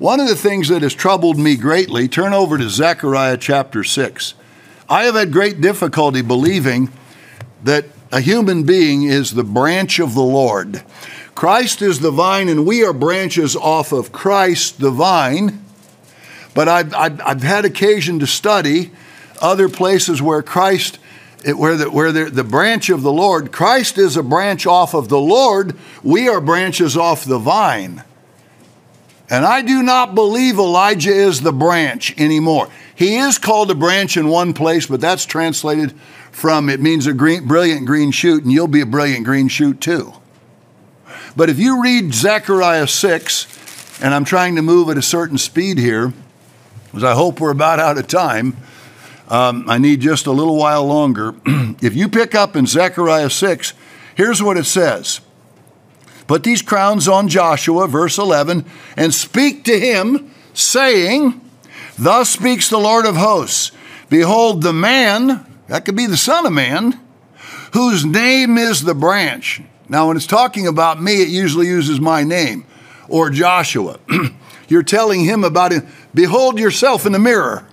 One of the things that has troubled me greatly, turn over to Zechariah chapter 6. I have had great difficulty believing that a human being is the branch of the Lord. Christ is the vine, and we are branches off of Christ, the vine. But I've, I've, I've had occasion to study other places where Christ, where, the, where the, the branch of the Lord, Christ is a branch off of the Lord, we are branches off the vine. And I do not believe Elijah is the branch anymore. He is called a branch in one place, but that's translated from it means a green, brilliant green shoot, and you'll be a brilliant green shoot too. But if you read Zechariah 6, and I'm trying to move at a certain speed here, because I hope we're about out of time. Um, I need just a little while longer. if you pick up in Zechariah 6, here's what it says Put these crowns on Joshua, verse 11, and speak to him, saying, Thus speaks the Lord of hosts Behold, the man, that could be the Son of Man, whose name is the branch. Now, when it's talking about me, it usually uses my name or Joshua. You're telling him about it. Behold yourself in the mirror.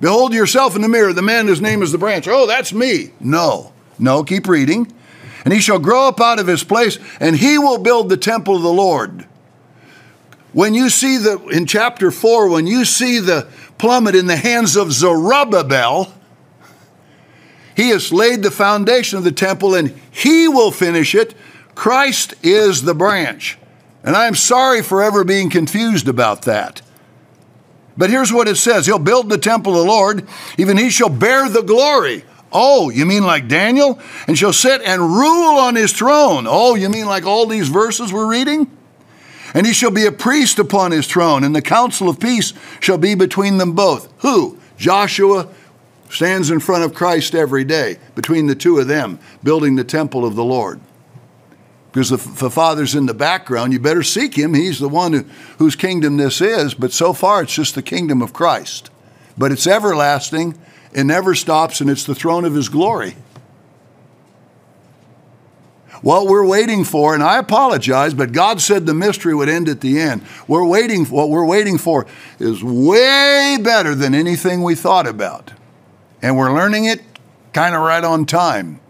Behold yourself in the mirror, the man whose name is the branch. Oh, that's me. No, no, keep reading. And he shall grow up out of his place, and he will build the temple of the Lord. When you see the, in chapter 4, when you see the plummet in the hands of Zerubbabel, he has laid the foundation of the temple and he will finish it. Christ is the branch. And I'm sorry for ever being confused about that. But here's what it says He'll build the temple of the Lord, even he shall bear the glory. Oh, you mean like Daniel? And shall sit and rule on his throne. Oh, you mean like all these verses we're reading? And he shall be a priest upon his throne, and the counsel of peace shall be between them both. Who? Joshua stands in front of Christ every day, between the two of them, building the temple of the Lord because if the Father's in the background, you better seek Him. He's the one who, whose kingdom this is, but so far it's just the kingdom of Christ. But it's everlasting, it never stops, and it's the throne of His glory. What we're waiting for, and I apologize, but God said the mystery would end at the end. We're waiting, for what we're waiting for is way better than anything we thought about. And we're learning it kind of right on time.